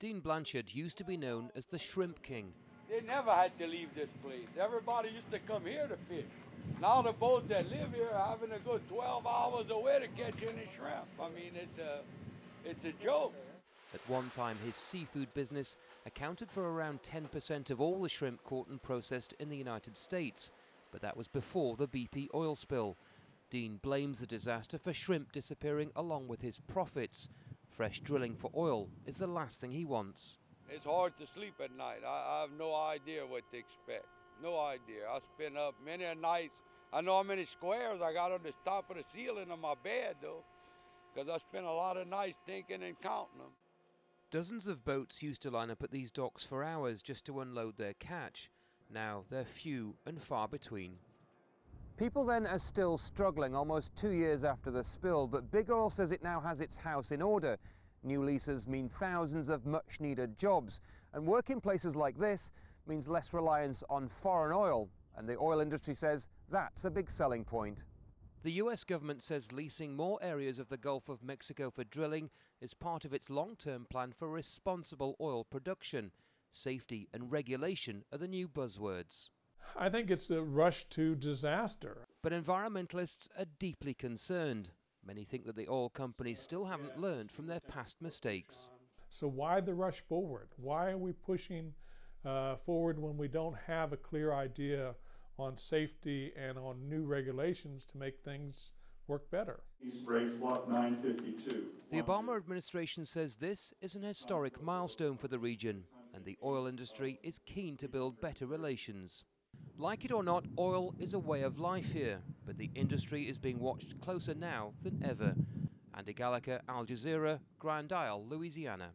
Dean Blanchard used to be known as the Shrimp King. They never had to leave this place. Everybody used to come here to fish. Now the boats that live here are having to go 12 hours away to catch any shrimp. I mean, it's a, it's a joke. At one time, his seafood business accounted for around 10% of all the shrimp caught and processed in the United States, but that was before the BP oil spill. Dean blames the disaster for shrimp disappearing along with his profits. Fresh drilling for oil is the last thing he wants. It's hard to sleep at night. I, I have no idea what to expect. No idea. I spend up many nights. I know how many squares I got on the top of the ceiling of my bed, though, because I spent a lot of nights thinking and counting them. Dozens of boats used to line up at these docks for hours just to unload their catch. Now they're few and far between. People then are still struggling almost two years after the spill, but Big Oil says it now has its house in order. New leases mean thousands of much needed jobs, and work in places like this means less reliance on foreign oil, and the oil industry says that's a big selling point. The US government says leasing more areas of the Gulf of Mexico for drilling is part of its long term plan for responsible oil production. Safety and regulation are the new buzzwords. I think it's a rush to disaster. But environmentalists are deeply concerned. Many think that the oil companies still haven't learned from their past mistakes. So, why the rush forward? Why are we pushing uh, forward when we don't have a clear idea on safety and on new regulations to make things work better. East breaks block 952. The Obama administration says this is an historic milestone for the region, and the oil industry is keen to build better relations. Like it or not, oil is a way of life here, but the industry is being watched closer now than ever. Andy Gallacher, Al Jazeera, Grand Isle, Louisiana.